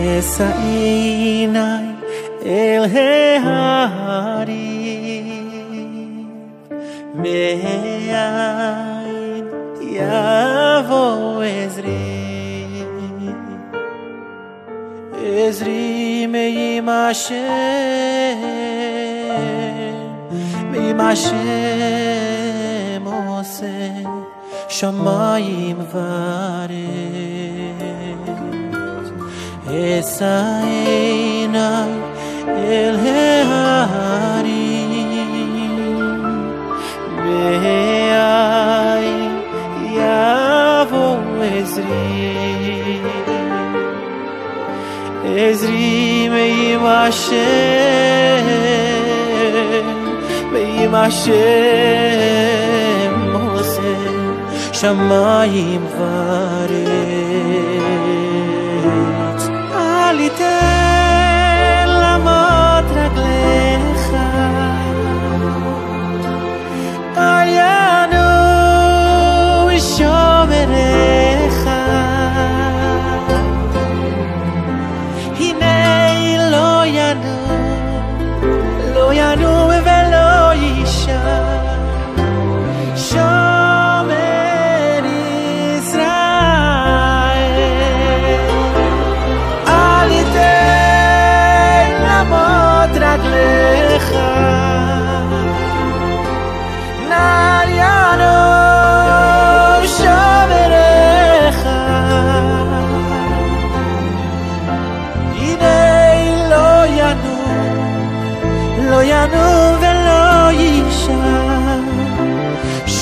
Esainai el hearim Me'ain yavo ezri. Ezri me'im Hashem Me'im shama oseh Shamayim vareh Esaena Elheharim Beai Yavo Ezri Ezri Meim Hashem Meim Hashem Moshe Shamayim vare.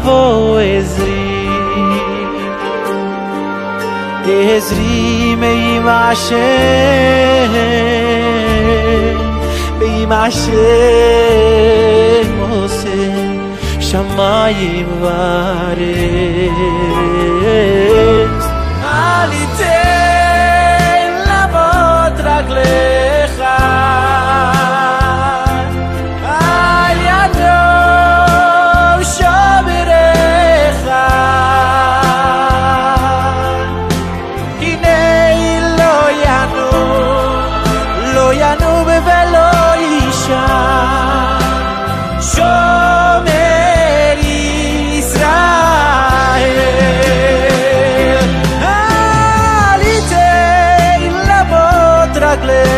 יבוא עזרי עזרי מעם השם מעם השם עושה שמיים וארץ blue.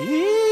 Yeah.